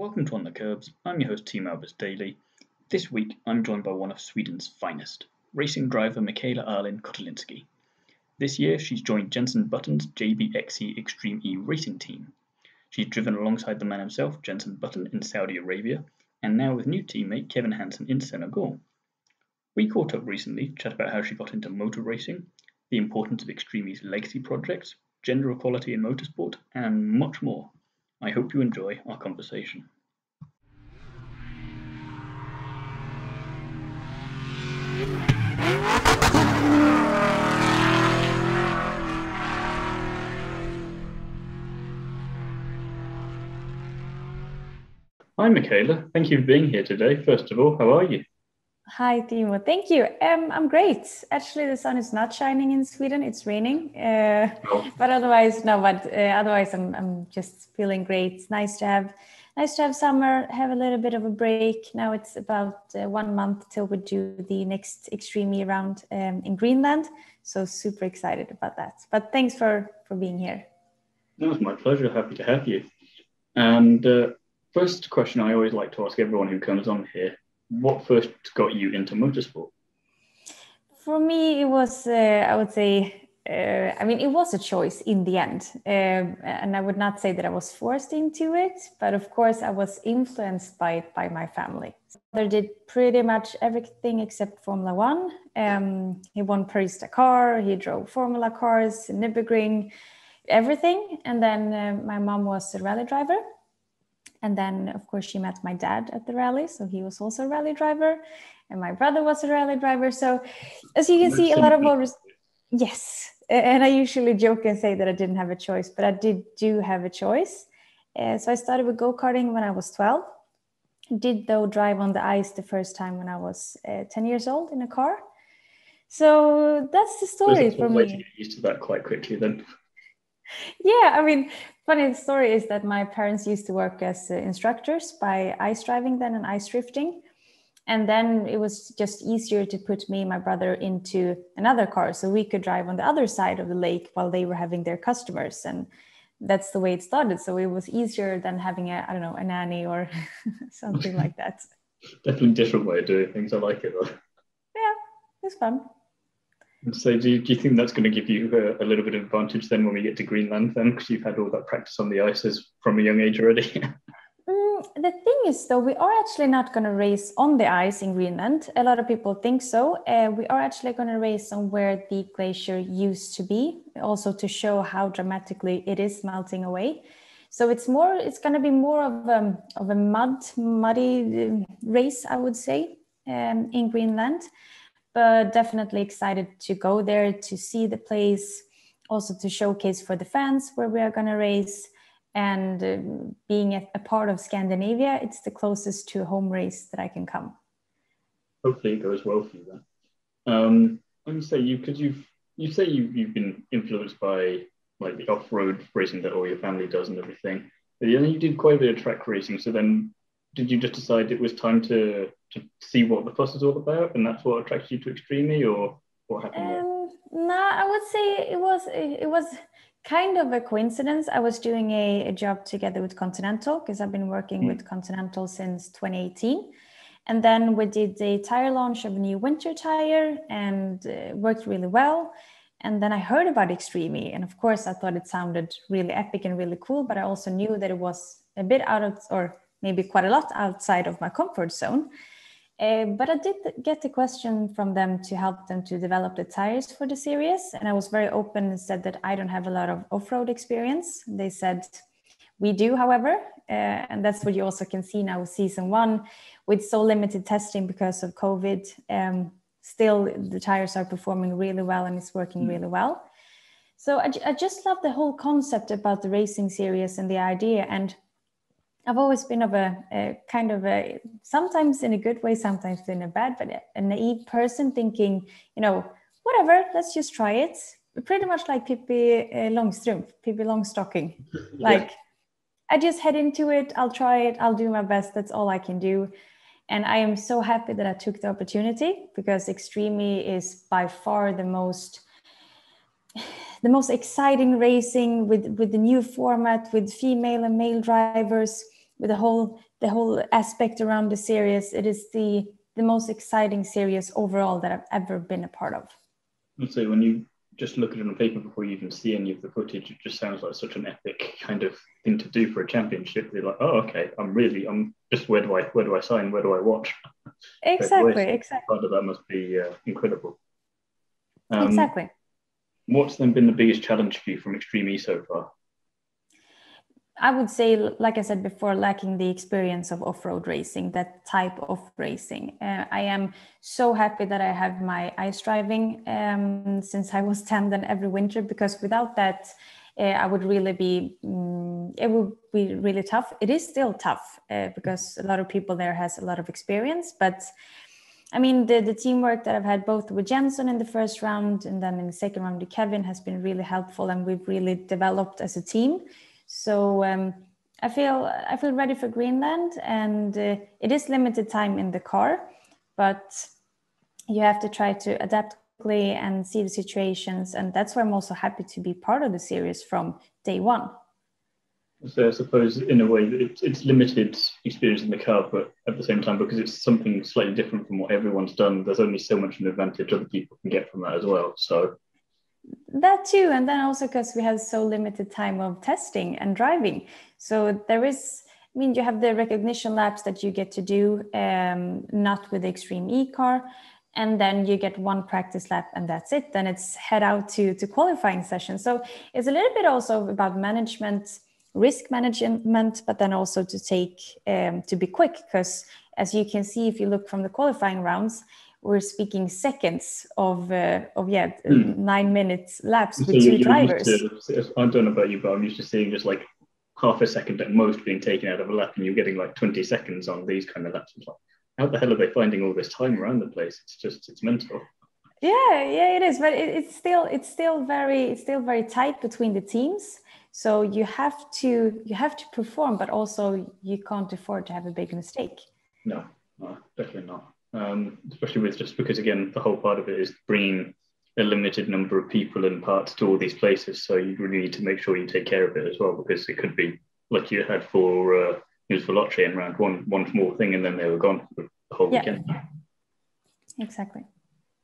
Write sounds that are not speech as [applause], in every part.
Welcome to On the Kerbs. I'm your host, Tim Albers Daly. This week, I'm joined by one of Sweden's finest, racing driver Mikaela Ahlin Kottulinsky. This year, she's joined Jenson Button's JBXE Extreme E racing team. She's driven alongside the man himself, Jensen Button, in Saudi Arabia, and now with new teammate Kevin Hansen in Senegal. We caught up recently, to chat about how she got into motor racing, the importance of Extreme E's legacy projects, gender equality in motorsport, and much more. I hope you enjoy our conversation. Hi, Mikaela. Thank you for being here today. First of all, how are you? Hi, Timo. Thank you. Um, I'm great. Actually, the sun is not shining in Sweden. It's raining. Uh, oh. [laughs] But otherwise, no. But uh, otherwise, I'm I'm just feeling great. It's nice to have nice to have summer. Have a little bit of a break. Now it's about uh, one month till we do the next Extreme E round um, in Greenland. So super excited about that. But thanks for for being here. No, it's my pleasure. Happy to have you. And uh, first question I always like to ask everyone who comes on here what first got you into motorsport? For me, it was, uh, I would say, uh, I mean, it was a choice in the end. Um, and I would not say that I was forced into it, but of course, I was influenced by by my family. They did pretty much everything except Formula One. Um, he won Paris Dakar, he drove Formula cars, Nürburgring, everything. And then uh, my mom was a rally driver. And then, of course, she met my dad at the rally. So he was also a rally driver. And my brother was a rally driver. So, as you can see, a lot of motors. Yes. And I usually joke and say that I didn't have a choice, but I did do have a choice. Uh, so I started with go karting when I was 12. Did, though, drive on the ice the first time when I was uh, 10 years old in a car. So that's the story for me. To get used to that quite quickly then. Yeah, I mean, funny story is that my parents used to work as uh, instructors by ice driving then and ice drifting. And then it was just easier to put me and my brother into another car so we could drive on the other side of the lake while they were having their customers. And that's the way it started. So it was easier than having a i don't know a nanny or [laughs] something like that. [laughs] Definitely different way of doing things. I like it though. Yeah it's fun so do you, do you think that's going to give you a, a, little bit of advantage then when we get to Greenland then because you've had all that practice on the ices from a young age already? [laughs] mm, the thing is though, we are actually not going to race on the ice in Greenland. A lot of people think so. Uh, we are actually going to race on where the glacier used to be, also to show how dramatically it is melting away. So it's more, it's going to be more of, um, of a mud, muddy uh, race, I would say, um, in Greenland but definitely excited to go there to see the place, also to showcase for the fans where we are going to race. And uh, being a, a, part of Scandinavia, it's the closest to a home race that I can come. Hopefully, it goes well for you then. Um, let me say you because you've you say you you've been influenced by like the off-road racing that all your family does and everything. But then you did quite a bit of track racing. So then, did you just decide it was time to to see what the fuss is all about, and that's what attracted you to Extreme or what happened? Um, no, I would say it was it was kind of a coincidence. I was doing a, a job together with Continental because I've been working mm. with Continental since 2018. And then we did the tire launch of a new winter tire and uh, worked really well. And then I heard about Extreme and of course, I thought it sounded really epic and really cool, but I also knew that it was a bit out of, or maybe quite a lot outside of my comfort zone. Uh, but I did get a question from them to help them to develop the tires for the series. And I was very open and said that I don't have a lot of off road experience. They said, We do, however. Uh, and that's what you also can see now with season one with so limited testing because of COVID. Um, still, the tires are performing really well and it's working mm. really well. So I, I just love the whole concept about the racing series and the idea. And I've always been of a, a, kind of a sometimes in a good way, sometimes in a bad, but a naive person thinking, you know, whatever, let's just try it. Pretty much like Pippi uh, Långstrump, Pippi Longstocking. [laughs] Like, I just head into it. I'll try it. I'll do my best. That's all I can do. And I am so happy that I took the opportunity because Extreme is by far the most [sighs] the most exciting racing with with the new format with female and male drivers with the whole the whole aspect around the series, it is the the most exciting series overall that I've ever been a part of. So when you just look at it on paper before you even see any of the footage, it just sounds like such an epic kind of thing to do for a championship. You're like, oh, okay, I'm really, I'm just where do I, where do I sign, where do I watch? [laughs] Exactly, exactly. Part of that must be uh, incredible. Um, exactly. What's then been the biggest challenge for you from Extreme E so far? I would say, like I said before, lacking the experience of off road racing, that type of racing. Uh, I am so happy that I have my ice driving um, since I was [laughs] 10 then every winter because without that, uh, I would really be, um, it would be really tough. It is still tough uh, because a lot of people there has a lot of experience, but I mean, the, the teamwork that I've had both with Jenson in the first round and then in the second round with Kevin has been really helpful and we've really developed as a team. So um, I feel I feel ready for Greenland, and uh, it is limited time in the car, but you have to try to adapt quickly and see the situations, and that's why I'm also happy to be part of the series from day one. So I suppose in a way it's, it's limited experience in the car, but at the same time, because it's something slightly different from what everyone's done, there's only so much of an advantage other people can get from that as well. So that too and then also because we have so limited time of testing and driving. So there is i mean you have the recognition laps that you get to do um, not with the extreme e car and then you get one practice lap and that's it. Then it's head out to to qualifying session. So it's a little bit also about management risk management but then also to take um, to be quick because as you can see if you look from the qualifying rounds we're speaking seconds of uh, of yeah mm. nine minutes laps with two drivers. To, I don't know about you, but I'm used to seeing just like half a second at most being taken out of a lap, and you're getting like 20 seconds on these kind of laps. Like, how the hell are they finding all this time around the place? It's just it's mental. Yeah, yeah, it is, but it, it's still it's still very it's still very tight between the teams. So you have to you have to perform, but also you can't afford to have a big mistake. No, no, definitely not um, especially with just because again the whole part of it is bringing a limited number of people and parts to all these places. So you really need to make sure you take care of it as well because it could be like you had for uh, News Veloce in round one, one small thing, and then they were gone for the whole yeah. weekend. Exactly.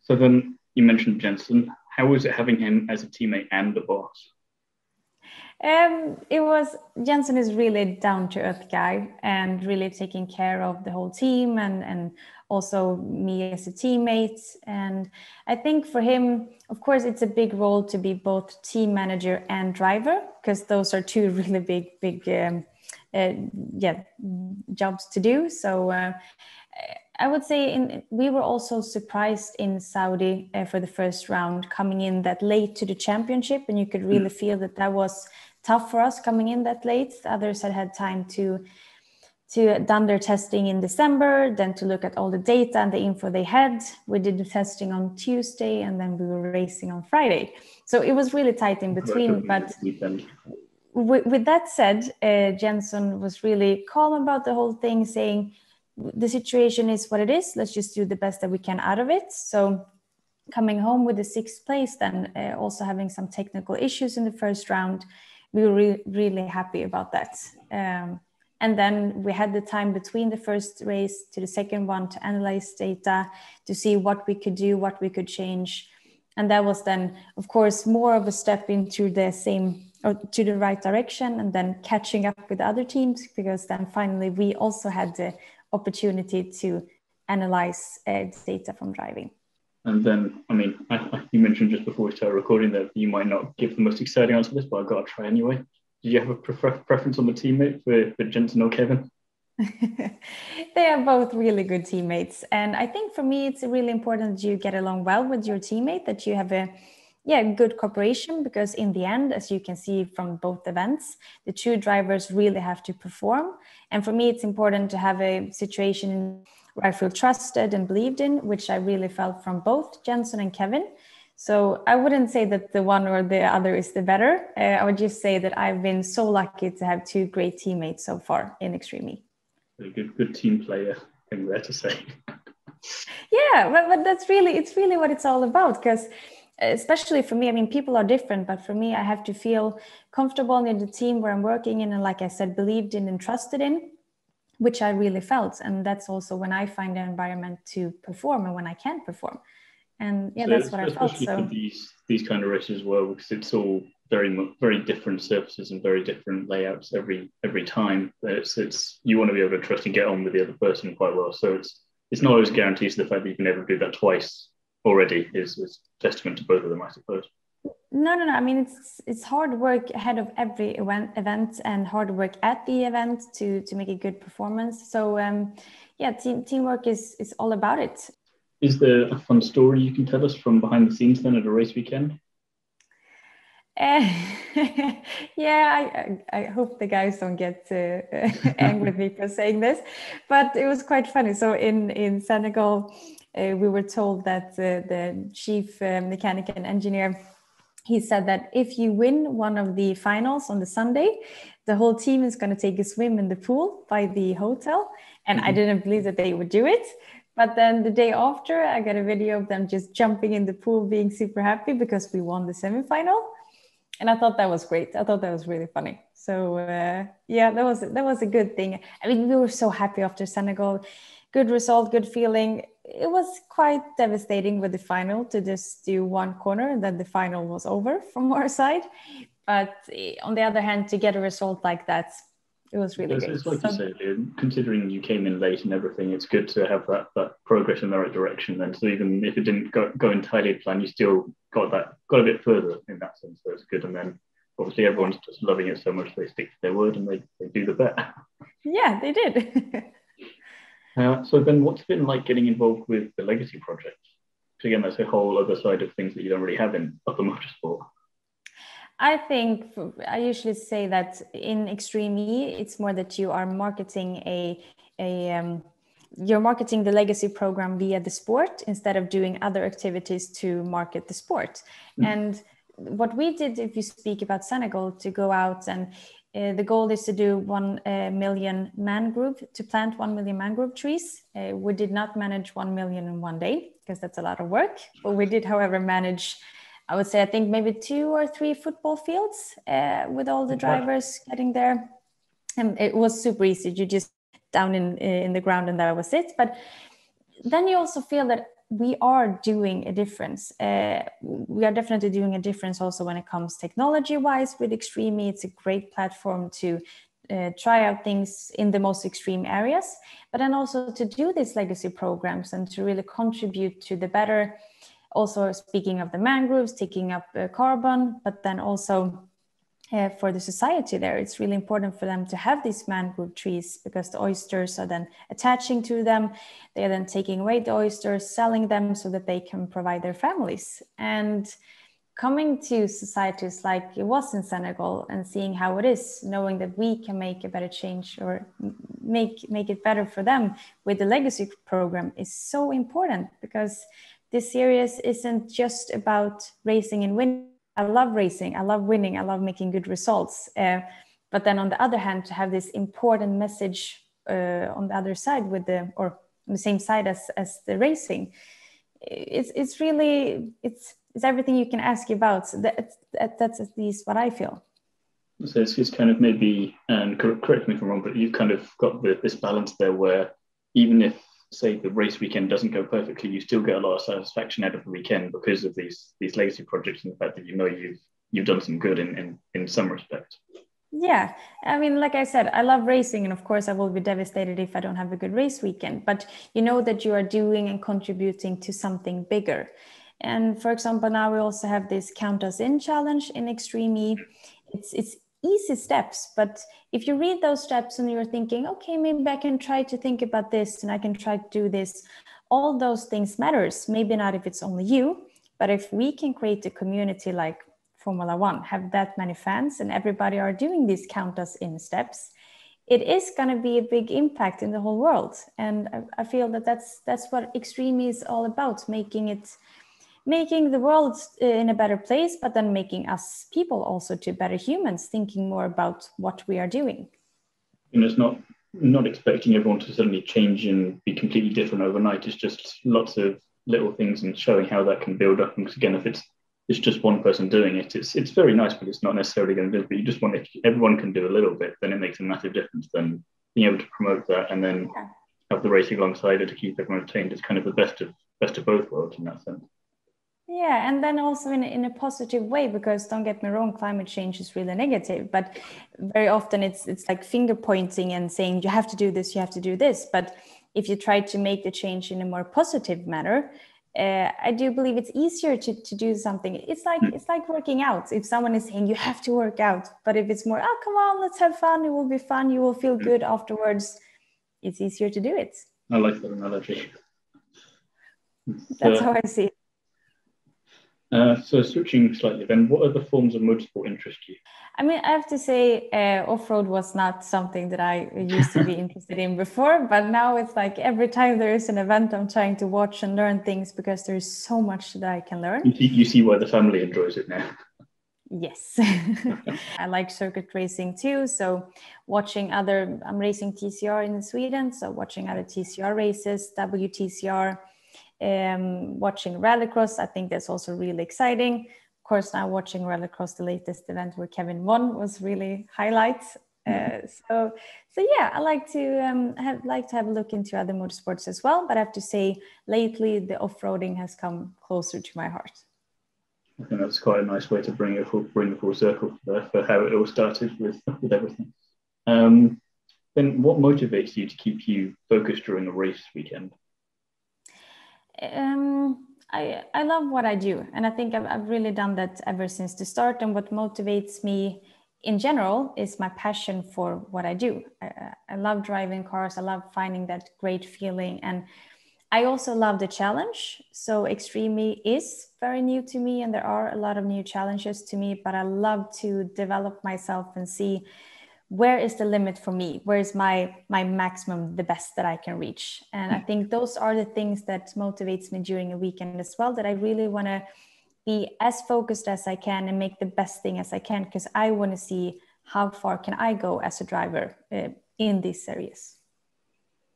So then you mentioned Jenson. How was it having him as a teammate and a boss? Um, it was Jenson is really down to earth guy and really taking care of the whole team and and also me as a teammate. And I think for him, of course, it's a big role to be both team manager and driver because those are two [laughs] really big, big, um, uh, yeah, jobs to do. So. Uh, I would say in, we were also surprised in Saudi uh, for the first round coming in that late to the championship, and you could really mm. feel that that was tough for us coming in that late. Others had had time to to done their testing in December, then to look at all the data and the info they had. We did the testing on Tuesday and then we were racing on Friday. So it was really tight in between. But with, with, that said, uh, Jenson was really calm about the whole thing, saying the situation is what it is. Let's just do the best that we can out of it. So coming home with the sixth place, then uh, also having some technical issues in the first round, we were re- really happy about that. Um, and then we had the time between the first race to the second one to analyze data, to see what we could do, what we could change. And that was then, of course, more of a step into the same or to the right direction and then catching up with other teams because then finally we also had the opportunity to analyze uh, data from driving. And then, I mean, I, you mentioned just before we started recording that you might not give the most exciting answer to this, but I've got to try anyway. Do you have a prefer- preference on the teammate for, for Jenson or Kevin? [laughs] they are both really good teammates. And I think for me, it's really important that you get along well with your teammate, that you have a yeah, good cooperation because in the end, as you can see from both events, the two drivers really have to perform. And for me, it's important to have a situation where I feel trusted and believed in, which I really felt from both Jenson and Kevin. So I wouldn't say that the one or the other is the better. Uh, I would just say that I've been so lucky to have two great teammates so far in Extreme E. Good, good team player. I'm there to say. [laughs] yeah, but, but that's really it's really what it's all about because especially for me i mean people are different but for me i have to feel comfortable in the team where i'm working in and like i said believed in and trusted in which I really felt. And that's also when I find an environment to perform and when I can perform. And yeah, so that's what I felt. So these these kind of races well because it's all very very different surfaces and very different layouts every every time. It's it's you want to be able to trust and get on with the other person quite well. So it's it's not always guarantees the fact that you can to do that twice already is, is testament to both of them, I suppose. No, no, no. I mean, it's it's hard work ahead of every event, event and hard work at the event to to make a good performance. So, um, yeah, team, teamwork is is all about it. Is there a fun story you can tell us from behind the scenes then at a race weekend? Uh, [laughs] yeah, I, I hope the guys don't get uh, [laughs] angry with me for saying this, but it was quite funny. So in in Senegal, we were told that uh, the chief uh, mechanic and engineer he said that if you win one of the finals on the Sunday, the whole team is going to take a swim in the pool by the hotel. And mm-hmm. I didn't believe that they would do it. But then the day after, I got a video of them just jumping in the pool, being super happy because we won the semifinal. And I thought that was great. I thought that was really funny. So uh, yeah, that was that was a good thing. I mean, we were so happy after Senegal. Good result, good feeling it was quite devastating with the final to just do one corner and then the final was over from our side. But on the other hand, to get a result like that, it was really it's, good. It's like so, you say, considering you came in late and everything, it's good to have that that progress in the right direction. Then, so even if it didn't go, go entirely plan, you still got that got a bit further in that sense. So it's good. And then obviously everyone's just loving it so much they stick to their word and they, they do the bet. Yeah, they did. [laughs] Uh, so then what's it been like getting involved with the legacy project? Because again, that's a whole other side of things that you don't really have in other motorsport. I think I usually say that in Extreme E, it's more that you are marketing a, a um, you're marketing the legacy program via the sport instead of doing other activities to market the sport. Mm. And what we did, if you speak about Senegal, to go out and uh, the goal is to do 1 uh, million mangrove, to plant 1 million mangrove trees. Uh, we did not manage 1 million in one day because that's a lot of work. But we did, however, manage, I would say, I think maybe two or three football fields uh, with all the drivers getting there. And it was super easy. You just down in, in the ground and that was it. But then you also feel that we are doing a difference. Uh, we are definitely doing a difference also when it comes technology wise with Extreme. It's a great platform to uh, try out things in the most extreme areas, but then also to do these legacy programs and to really contribute to the better. Also, speaking of the mangroves, taking up uh, carbon, but then also uh, for the society there. It's really important for them to have these mangrove trees because the oysters are then attaching to them. They are then taking away the oysters, selling them so that they can provide their families. And coming to societies like it was in Senegal and seeing how it is, knowing that we can make a better change or make make it better for them with the legacy program is so important because this series isn't just about racing and winning I love racing, I love winning, I love making good results. Uh, but then on the other hand, to have this important message uh, on the other side with the or the same side as as the racing, it's it's really it's it's everything you can ask about. That, that that's at least what I feel. So it's, it's kind of maybe, and correct me if I'm wrong, but you've kind of got the, this balance there where even if say the race weekend doesn't go perfectly, you still get a lot of satisfaction out of the weekend because of these these legacy projects and the fact that you know you've you've done some good in in, in some respect. Yeah, I mean, like I said, I love racing, and of course, I will be devastated if I don't have a good race weekend. But you know that you are doing and contributing to something bigger. And for example, now we also have this Count Us In challenge in Extreme E. It's it's easy steps. But if you read those steps and you're thinking, okay, maybe I can try to think about this and I can try to do this, all those things matters. Maybe not if it's only you, but if we can create a community like Formula One, have that many fans and everybody are doing these count us in steps, it is going to be a big impact in the whole world. And I, I feel that that's that's what extreme is all about, making it making the world uh, in a better place, but then making us people also to better humans, thinking more about what we are doing. And it's not not expecting everyone to suddenly change and be completely different overnight. It's just lots of little things and showing how that can build up. And again, if it's it's just one person doing it, it's it's very nice, but it's not necessarily going to do it. But you just want if everyone can do a little bit, then it makes a massive difference. Then being able to promote that and then yeah. have the racing alongside it to keep everyone entertained is kind of the best of best of both worlds in that sense. Yeah, and then also in, in a positive way, because don't get me wrong, climate change is really negative, but very often it's it's like finger pointing and saying you have to do this, you have to do this. But if you try to make the change in a more positive manner, uh, I do believe it's easier to, to do something. It's like hmm. it's like working out. If someone is saying you have to work out, but if it's more, oh come on, let's have fun. It will be fun. You will feel hmm. good afterwards. It's easier to do it. I like that analogy. That's uh, how I see it. Uh, so switching slightly, then what other forms of motorsport interest you? I mean, I have to say, uh, off-road was not something that I used to be [laughs] interested in before, but now it's like every time there is an event, I'm trying to watch and learn things because there's so much that I can learn. You see, you see why the family enjoys it now. Yes, [laughs] I like circuit racing too. So watching other, I'm racing TCR in Sweden, so watching other TCR races, WTCR um, watching rallycross, I think that's also really exciting. Of course, now watching rallycross, the latest event where Kevin won was really highlights. Uh, mm-hmm. so, so yeah, I like to um, have like to have a look into other motorsports as well. But I have to say, lately the off-roading has come closer to my heart. I think that's quite a nice way to bring it full, bring the full circle for, for how it all started with with everything. Um, then, what motivates you to keep you focused during a race weekend? Um, I, I love what I do. And I think I've, I've really done that ever since the start. And what motivates me in general is my passion for what I do. I, I love driving cars. I love finding that great feeling. And I also love the challenge. So Extreme is very new to me, and there are a lot of new challenges to me. But I love to develop myself and see where is the limit for me? Where is my my maximum the best that i can reach? And i think those are the things that motivates me during a weekend as well that i really want to be as focused as i can and make the best thing as i can because i want to see how far can i go as a driver uh, in these series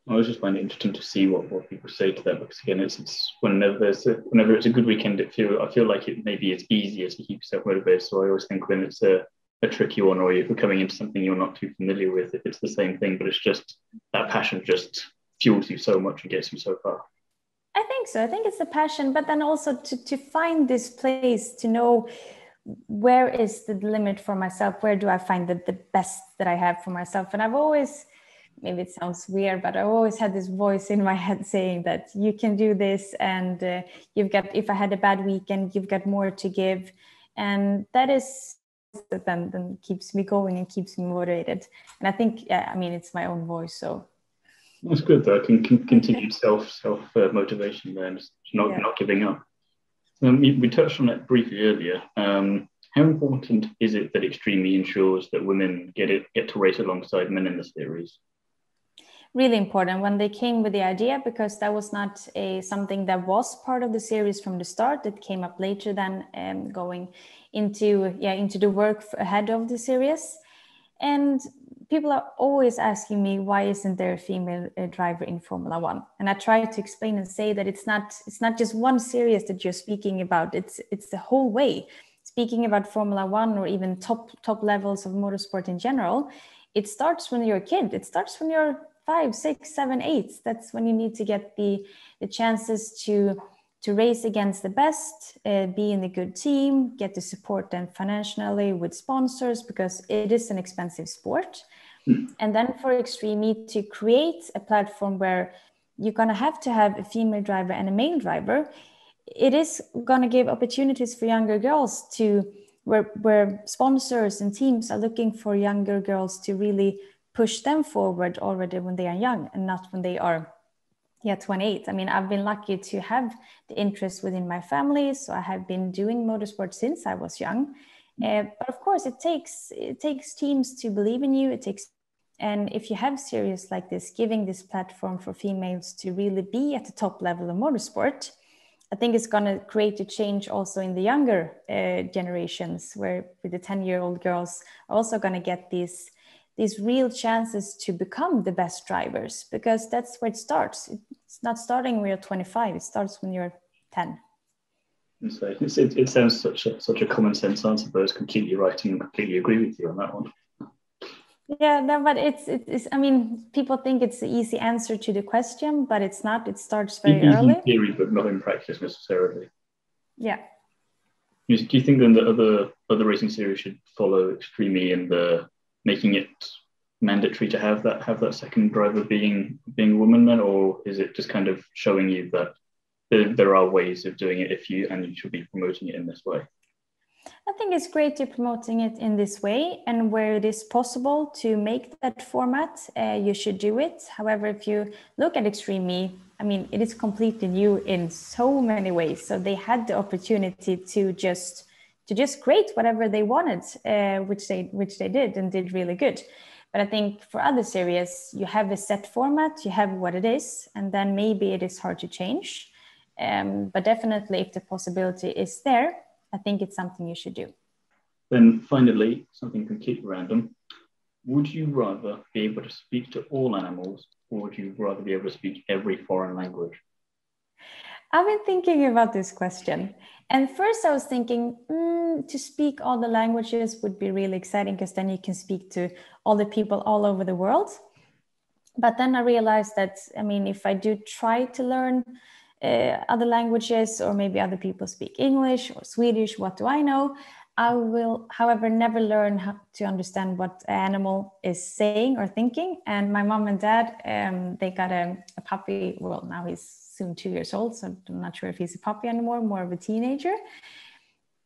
I was just find it interesting to see what, what people say to that because again, it's, it's whenever there's a, whenever it's a good weekend, it feel I feel like it maybe it's easier to keep yourself motivated. So I always think when it's a a tricky one or you're coming into something you're not too familiar with if it's the same thing but it's just that passion just fuels you so much and gets you so far. I think so. I think it's the passion but then also to, to find this place to know where is the limit for myself? Where do i find the, the best that i have for myself? And i've always maybe it sounds weird but i've always had this voice in my [laughs] head saying that you can do this and uh, you've got if i had a bad weekend you've got more to give. And that is that then, then keeps me going and keeps me motivated. And I think, yeah, I mean, it's my own voice, so. That's good though. Can, can continue self self uh, motivation there, and not yeah. not giving up. Um, we touched on it briefly earlier. Um, how important is it that Extreme ensures that women get it get to race alongside men in the series? Really important when they came with the idea because that was not a something that was part of the series from the start. It came up later than um, going into yeah into the work ahead of the series. And people are always asking me why isn't there a female uh, driver in formula one? And i try to explain and say that it's not it's not just one series that you're speaking about. It's it's the whole way. Speaking about formula one or even top top levels of motorsport in general it starts when you're a kid. It starts when you're five six seven eight that's when you need to get the the chances to to race against the best, uh, be in a good team, get the support then financially with sponsors because it is an expensive sport. Mm. And then for Extreme to create a platform where you're going to have to have a female driver and a male driver, it is going to give opportunities for younger girls to where, where sponsors and teams are looking for younger girls to really push them forward already when they are young and not when they are yeah 28 i mean i've been lucky to have the interest within my family so i have been doing motorsport since i was young. Uh, but of course it takes it takes teams to believe in you. It takes and if you have series like this giving this platform for females to really be at the top level of motorsport i think it's going to create a change also in the younger uh, generations where with the 10 year old girls are also going to get these these real chances to become the best drivers because that's where it starts. It's not starting when you're 25, it starts when you're 10. So it, it, sounds such a, such a common sense answer, but it's completely right and completely agree with you on that one. Yeah, no, but it's it's. I mean, people think it's the easy answer to the question, but it's not. It starts very early. in theory, but not in practice necessarily. Yeah. Do you think then that other other racing series should follow Extreme in the making it mandatory to have that have that second driver being being a woman then, or is it just kind of showing you that there, there are ways of doing it if you and you should be promoting it in this way? I think it's great you're promoting it in this way, and where it is possible to make that format, uh, you should do it. However, if you look at Extreme E, I mean, it is completely new in so many ways. So they had the opportunity to just to just create whatever they wanted, uh, which they which they did and did really good. But I think for other series, you have a set format, you have what it is, and then maybe it is hard to change. Um, but definitely, if the possibility is there, I think it's something you should do. Then finally, something completely random. Would you rather be able to speak to all animals or would you rather be able to speak every foreign language? I've been thinking about this question. And first, I was thinking mm, to speak all the languages would be really exciting because then you can speak to all the people all over the world. But then I realized that, I mean, if I do try to learn uh, other languages or maybe other people speak English or Swedish, what do I know? I will, however, never learn how to understand what an animal is saying or thinking. And my mom and dad, um, they got a, a, puppy. Well, now he's soon two years old, so I'm not sure if he's a puppy anymore, more of a teenager.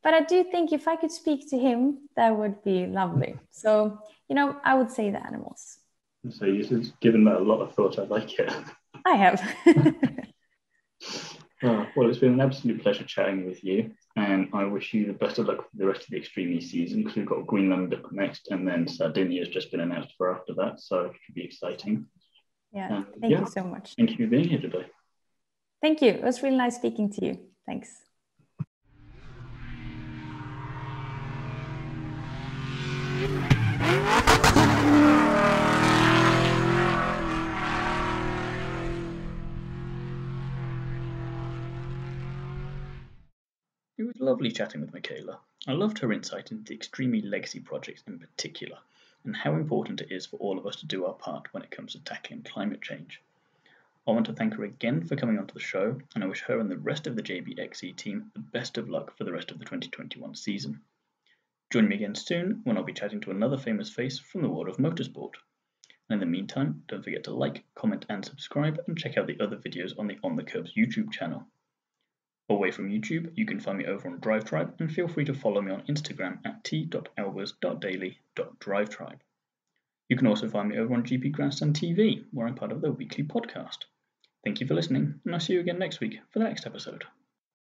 But I do think if I could speak to him, that would be lovely. So, you know, I would say the animals. So you've given that a lot of thought. I like it. I have. [laughs] Uh, well, it's been an absolute pleasure chatting with you, and I wish you the best of luck for the rest of the Extreme season because we've got Greenland up next, and then Sardinia has just been announced for after that, so it should be exciting. Yeah, um, thank yeah, you so much. Thank you for being here today. Thank you. It was really nice speaking to you. Thanks. It was lovely chatting with Mikaela. I loved her insight into the Extreme Legacy projects in particular, and how important it is for all of us to do our part when it comes to tackling climate change. I want to thank her again for coming onto the show, and I wish her and the rest of the JBXE team the best of luck for the rest of the 2021 season. Join me again soon when I'll be chatting to another famous face from the world of motorsport. And in the meantime, don't forget to like, comment, and subscribe, and check out the other videos on the On the Kerbs YouTube channel. Away from YouTube, you can find me over on DriveTribe and feel free to follow me on Instagram at t.albers.daly.drivetribe. You can also find me over on GP Grandstand TV, where I'm part of their weekly podcast. Thank you for listening, and I'll see you again next week for the next episode.